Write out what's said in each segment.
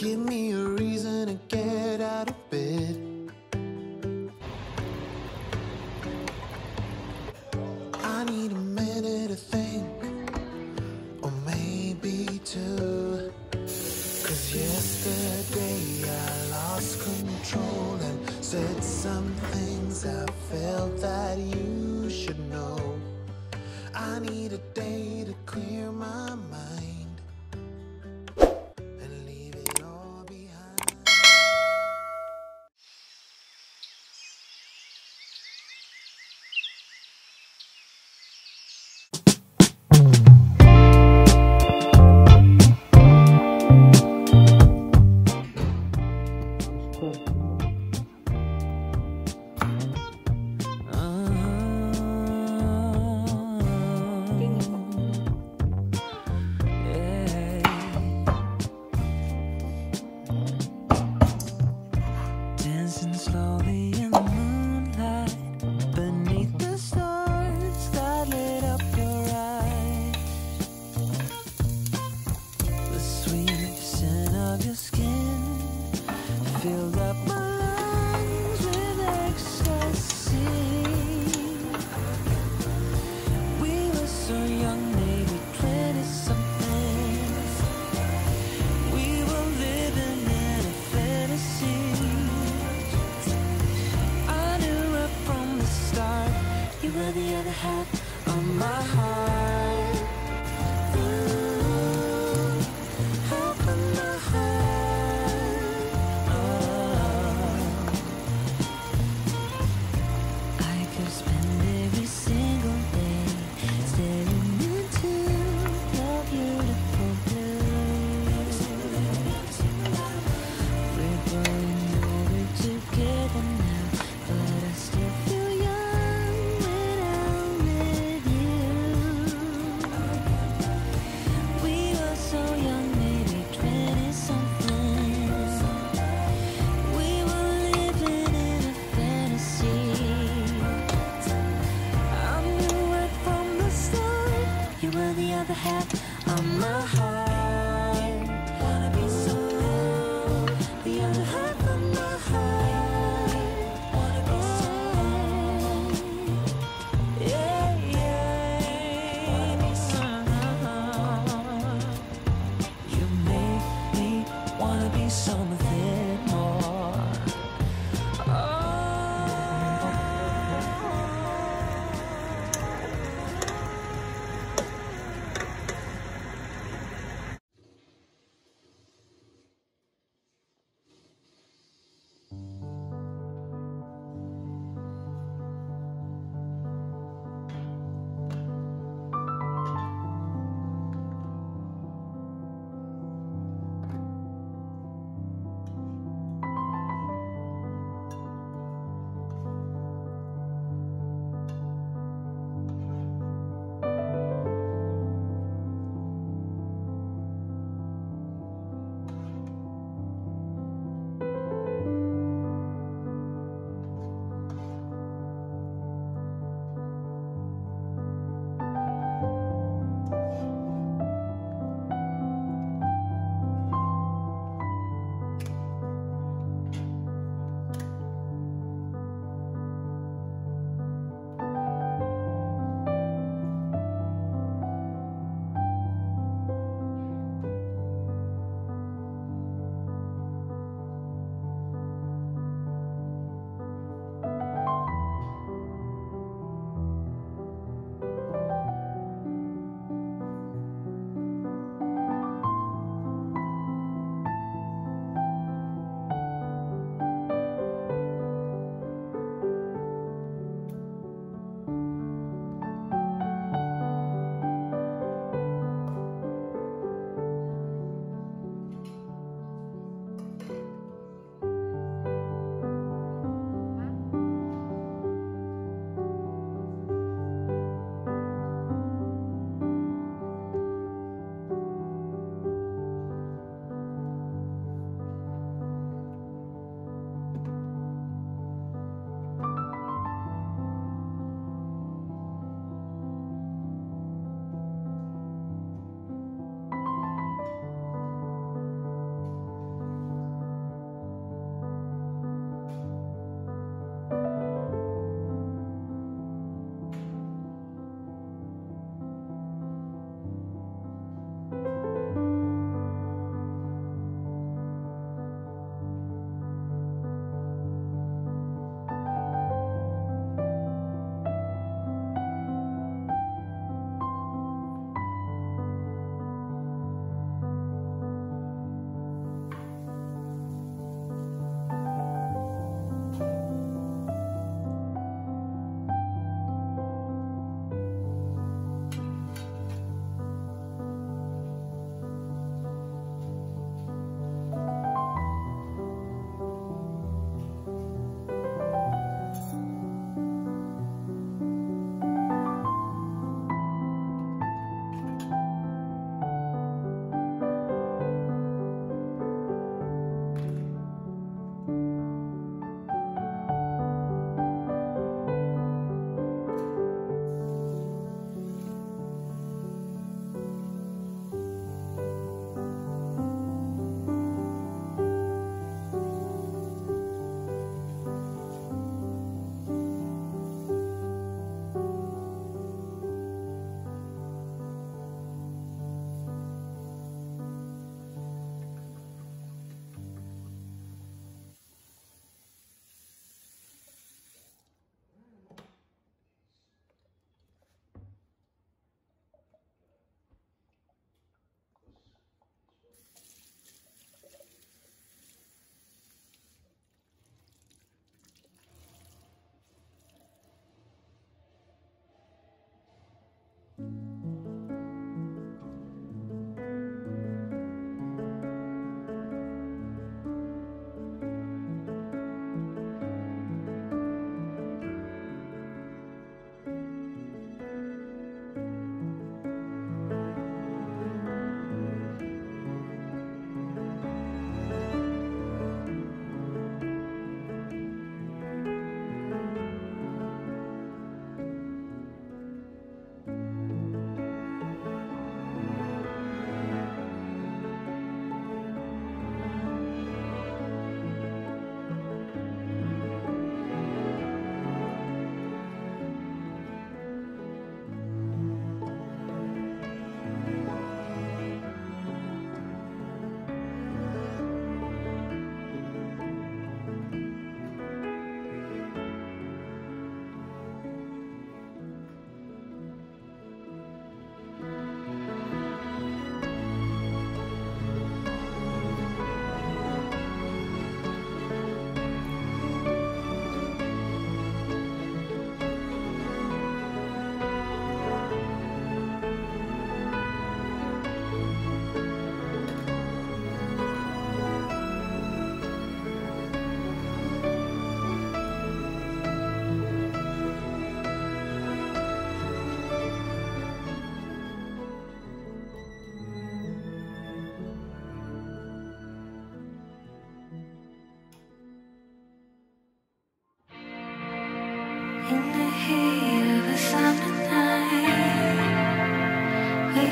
Give me a reason to get out of bed. I need a minute to think, or maybe two. Cause yesterday I lost control and said some things I felt that you should know. I need a the other half of my heart.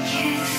kiss